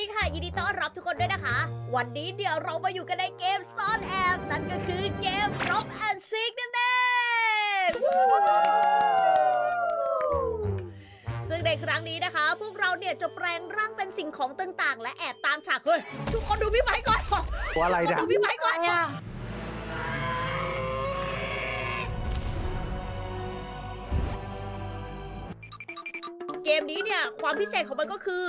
ดีค่ะ ยินดีต้อนรับทุกคนด้วยนะคะ วันนี้เดี๋ยวเรามาอยู่กันในเกมซ่อนแอบนั่นก็คือเกม Rob and Seek นั่นเองซึ่งในครั้งนี้นะคะ พวกเราเนี่ยจะแปลงร่างเป็นสิ่งของต่างๆ และแอบตามฉากเฮ้ยทุกคนดูพี่ไม้ก่อนตัวอะไรทุกคนเนี่ยดูพี่ไม้ก่อนเกมนี้เนี่ยความพิเศษของมันก็คือ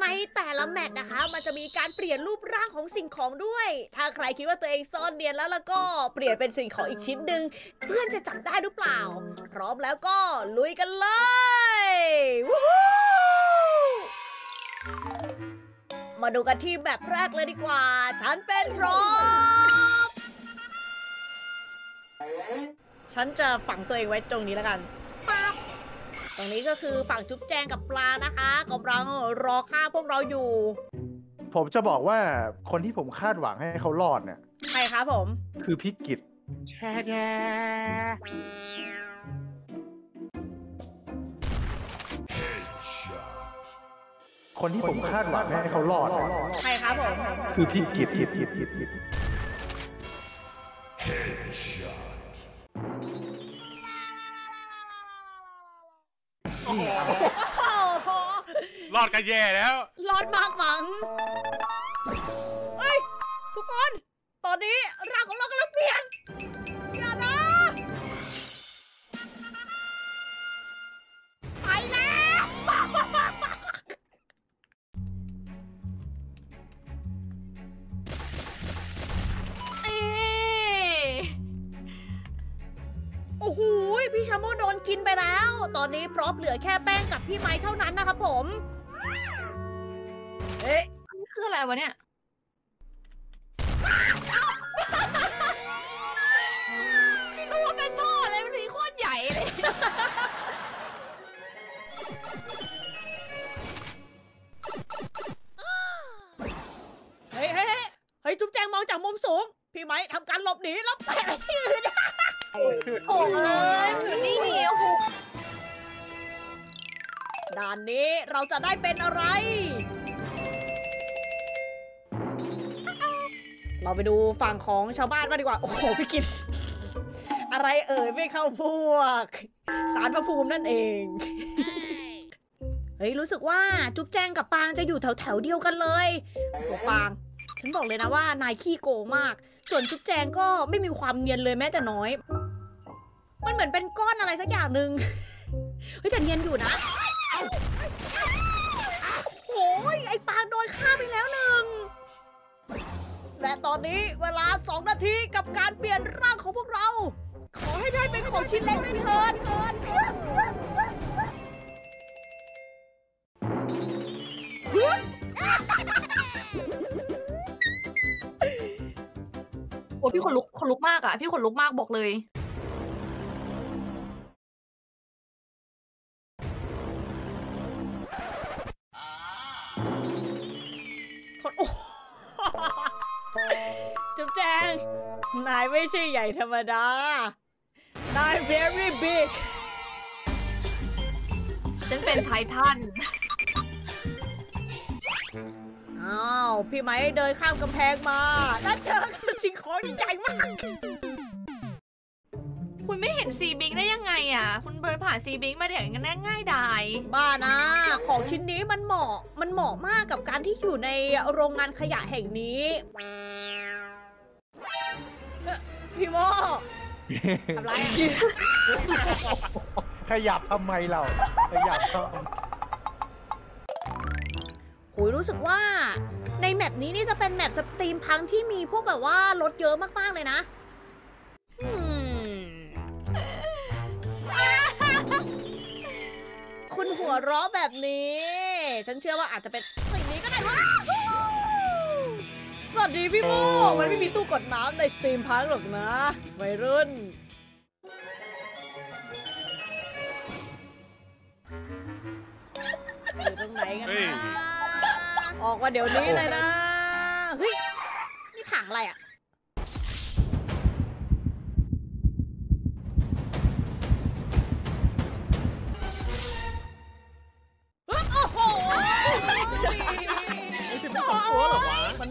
ในแต่ละแมตช์นะคะ มันจะมีการเปลี่ยนรูปร่างของสิ่งของด้วย ถ้าใครคิดว่าตัวเองซ่อนเนียนแล้วแล้วก็เปลี่ยนเป็นสิ่งของอีกชิ้นหนึ่งเพื่อนจะจับได้หรือเปล่า พร้อมแล้วก็ลุยกันเลยวู้มาดูกันที่แบบแรกเลยดีกว่า ฉันเป็นพร้อมฉันจะฝังตัวเองไว้ตรงนี้แล้วกัน รงนี้ก็คือฝั่งจุ๊บแจงกับปลานะคะกำลังรอฆ่าพวกเราอยู่ ผมจะบอกว่าคนที่ผมคาดหวังให้เขารอดเนี่ยใครคะผม คือพิกิตคนที่ผมคาดหวังให้เขารอดเนี่ยใครคะผม คือพิกิตโรอดกันแย่แล้ว รอดมากหมัง เฮ้ย ทุกคน ตอนนี้ร่างของเรากำลังเปลี่ยนอย่านะไปแล้ว เอ๊ะโอ้โหพี่ชาโมโดนกินไปแล้ว ตอนนี้พร้อมเหลือแค่แป้งกับพี่ไม้เท่านั้นนะครับผม ออะไรวะเนี่ยตัวเป็นท่ออะไรมันมีโคตรใหญ่เลย เฮ้ยเฮ้ยเฮ้ยเฮ้ยจุ๊บแจงมองจากมุมสูง พี่ไม้ทำการหลบหนีแล้วแต่ไปที่อื่นโอ้ยอยู่นี่นี่โอ้โหด่านนี้เราจะได้เป็นอะไร เราไปดูฝั่งของชาวบ้านมางดีกว่า โอ้โห พี่กิน อะไรเอ่ยไม่เข้าพวก สารพระภูมินั่นเอง เฮ้ย รู้สึกว่าจุ๊บแจงกับปางจะอยู่แถวแถวเดียวกันเลยโอ้ปาง ฉันบอกเลยนะว่านายขี้โกงมาก ส่วนจุ๊บแจงก็ไม่มีความเนียนเลยแม้แต่น้อย มันเหมือนเป็นก้อนอะไรสักอย่างหนึ่งเฮ้ยแต่เนียนอยู่นะโอ้ยไอ้ปางโดนฆ่าไปแล้วหนึ่ง ตอนนี้เวลาสองนาทีกับการเปลี่ยนร่างของพวกเรา ขอให้ได้เป็นของชิ้นเล็กด้วยเถิดโอ้พี่ขนลุกขนลุกมากอะ พี่ขนลุกมากบอกเลย จุ๊บแจง นายไม่ใช่ใหญ่ธรรมดา นาย very big ฉันเป็นไททัน อ้าว พี่ไม้เดินข้ามกำแพงมา แล้วเจอกับสิ่งของใหญ่มาก คุณไม่เห็นซีบิงได้ยังไงอะ คุณเดินผ่านซีบิงมาได้อย่างนั้นได้ง่ายดายบ้านะ ของชิ้นนี้มันเหมาะ มันเหมาะมากกับการที่อยู่ในโรงงานขยะแห่งนี้เอ่อ พี่โมทำไรอะขยับทำไมเราขยับทำไมหุยรู้สึกว่าใน map นี้นี่จะเป็น map steampunk ที่มีพวกแบบว่ารถเยอะมากๆเลยนะอืมคุณหัวเราะแบบนี้ ฉันเชื่อว่าอาจจะเป็น วัสดีพี่โมมันไม่มีตู้กดน้ำใน steampunk หรอกนะวัยรุ่นอยู่ตรงไหนกันเฮ้ยนะออกมาเดี๋ยวนี้เลยนะ เฮ้ย นี่ถังอะไรอะ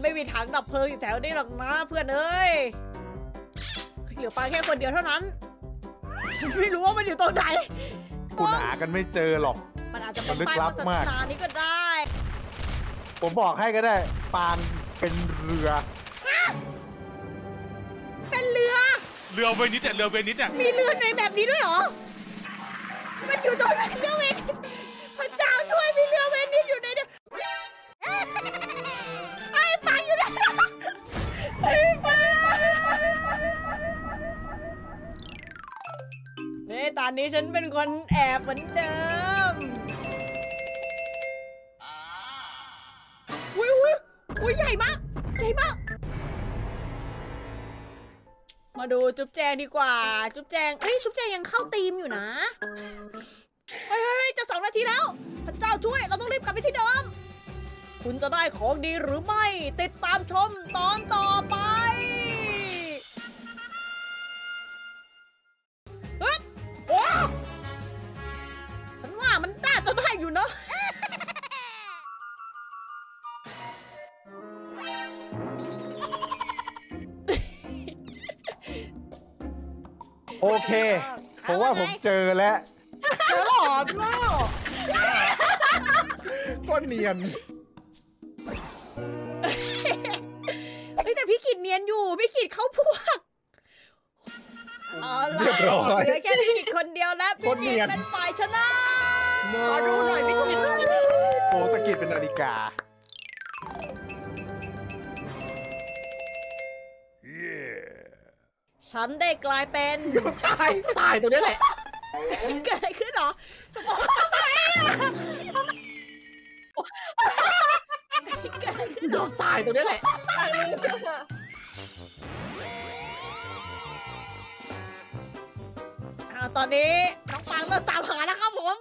ไม่มีถังดับเพลิงอยู่แถวนี้หรอกนะเพื่อนเอ้ยเหลือปลาแค่คนเดียวเท่านั้น ฉันไม่รู้ว่ามันอยู่ตรงไหนคุณหากันไม่เจอหรอก มันอาจจะเป็นมันลึกป้ายลัโฆบษมากณานี้ก็ได้ ผมบอกให้ก็ได้ ปางเป็นเรือ เป็นเรือ เรือเวนิสเนี่ยเรือเวนิสเนี่ยมีเรือในแบบนี้ด้วยเหรอ นี่ตอนนี้ฉันเป็นคนแอบเหมือนเดิม อุ้ยอุ้ยอุ้ยใหญ่มาก ใหญ่มาก มาดูจุ๊บแจงดีกว่า จุ๊บแจงเฮ้ย จุ๊บแจงยังเข้าตีมอยู่นะ เฮ้ยเฮ้ยจะสองนาทีแล้วพระเจ้าช่วย เราต้องรีบกลับไปที่เดิม คุณจะได้ของดีหรือไม่ ติดตามชมตอนต่อไป อยู่เนอะโอเคผมว่าผมเจอแล้วเจอหลอดแล้วโคตรเนียนเฮ้ยแต่พี่ขีดเนียนอยู่ พี่ขีดเข้าพวกเอาล่ะเรียบร้อยเหลือแค่พี่ขีดคนเดียวแล้วพี่โคตรเนีขีดยนเป็นฝ่ายชนะ ขอดูหน่อยพี่ขีดโอ้ตะกิดเป็นนาฬิกา ฉันได้กลายเป็น ตาย ตายตรงนี้แหละ เกิดอะไรขึ้นเหรอสมองทำไมอะเกิดอะไรขึ้นเหรเดี๋ยอวตายตรงนี้แหละอ่าตอนนี้น้องปังเริ่มตามหาแล้วครับผม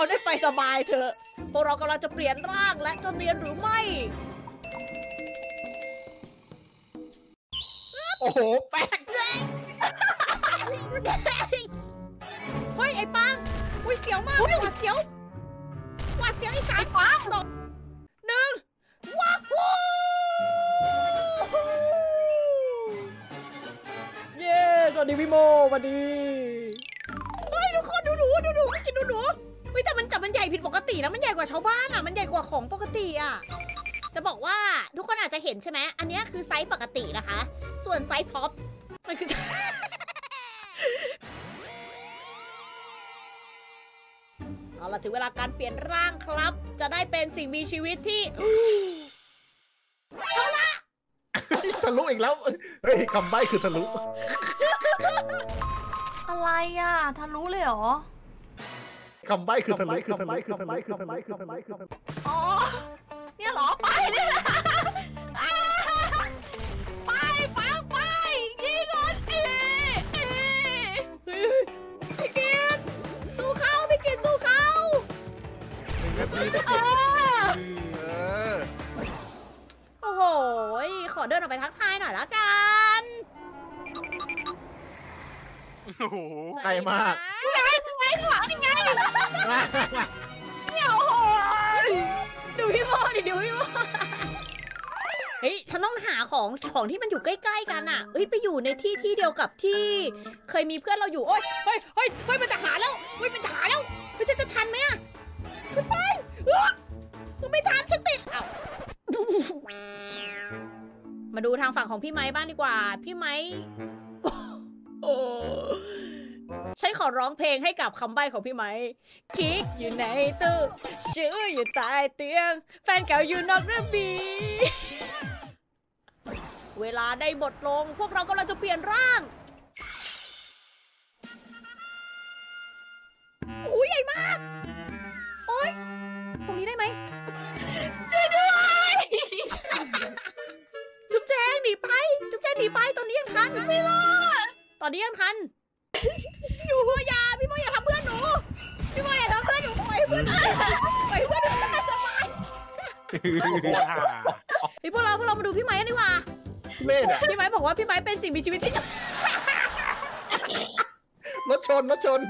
เขาได้ไปสบายเถอะ พวกเรากำลังจะเปลี่ยนร่างและจะเรียนหรือไม่ โอ้โห แป๊กเฮ้ย ไอ้ปังอุ้ยเสียวมากหวาดเสียวหวาดเสียวอีกสามปังสองหนึ่งว้าวฮู้เย้ สวัสดีพี่โมสวัสดี เฮ้ย ทุกคนดูหนูดูหนูไม่กินดูหนู ตินะมันใหญ่กว่าชาวบ้านอะ มันใหญ่กว่าของปกติอะ จะบอกว่าทุกคนอาจจะเห็นใช่ไหม อันเนี้ยคือไซส์ปกตินะคะ ส่วนไซส์พ็อปมันคือ เอาล่ะถึงเวลาการเปลี่ยนร่างครับ จะได้เป็นสิ่งมีชีวิตที่ทะลุอีกแล้ว เฮ้ยคำใบ้คือทะลุ อะไรอะทะลุเลยเหรอ คำใบ้คือทะลุคือทะลุคือทะลุคือทะลุคือทะลุคือทะลุอ๋อเนี่ยเหรอไปเนี่ยอ่าไปไปไปยิงก่อนอีอีพี่กิตสู้เขาพี่กิตสู้เขาหนึ่งนาทีตะเอกิดอเออโอ้โหขอเดินออกไปทักทายหน่อยละกัน โอ้โหใกล้มาก ไงไงขวางยังไงดูพี่โมดิดูพี่โมเฮ้ยฉันต้องหาของของที่มันอยู่ใกล้ ๆ กันอะเอ้ยไปอยู่ในที่ที่เดียวกับที่เคยมีเพื่อนเราอยู่โอ้ยเฮ้ยเฮ้ยเฮ้ยมันจะหาแล้วเฮ้ยมันจะหาแล้วเฮ้ยฉันจะทันไหมอะขึ้นไปอ๊ะมันไม่ทันฉันติดเอ้ามาดูทางฝั่งของพี่ไม้บ้างดีกว่า พี่ไม้โอ้ ฉันขอร้องเพลงให้กับคำใบ้ของพี่ไม้คิกอยู่ในตู้ชื่ออยู่ใต้เตียง แฟนเก่าอยู่นอกระเบียงเวลาได้หมดลง พวกเรากำลังจะเปลี่ยนร่างโอ้ยใหญ่มาก โอ้ยตรงนี้ได้ไหมช่วยด้วยจุ๊บแจงหนีไป จุ๊บแจงหนีไป ตอนนี้ยังทัน ไม่รอด ตอนนี้ยังทัน พี่โมอย่าพี่โมอย่าทำเพื่อนหนู พี่โมอย่าทำเพื่อนหนูปล่อยให้เพื่อนหนูปล่อยให้เพื่อนหนูได้สบายโคตรห่าเฮ้ยพวกเราพวกเรามาดูพี่ไม้กันดีกว่าเล่นอะพี่ไม้บอกว่าพี่ไม้เป็นสิ่งมีชีวิตที่รถชนรถชน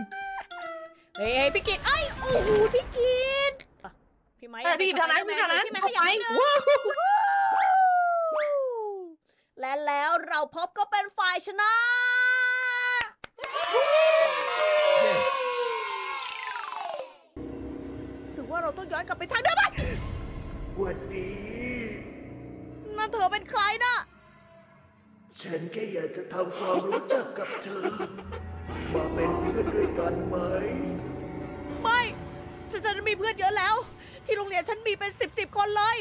เฮ้ยเฮ้ยพี่กิตเอ้ยโอ้โหพี่กิตอะพี่ไม้เออพี่กิตทางนั้นพี่ทางนั้นพี่ไม้ขยับนิดนึงและแล้วเราพบก็เป็นฝ่ายชนะ ว่าเราต้องย้อนกลับไปทางเดิมไหมวันนี้นั่นเธอเป็นใครนะฉันแค่อยากจะทำความรู้จักกับเธอ มาเป็นเพื่อนด้วยกันไหม ไม่ ฉันจะมีเพื่อนเยอะแล้ว ที่โรงเรียนฉันมีเป็นสิบสิบคนเลย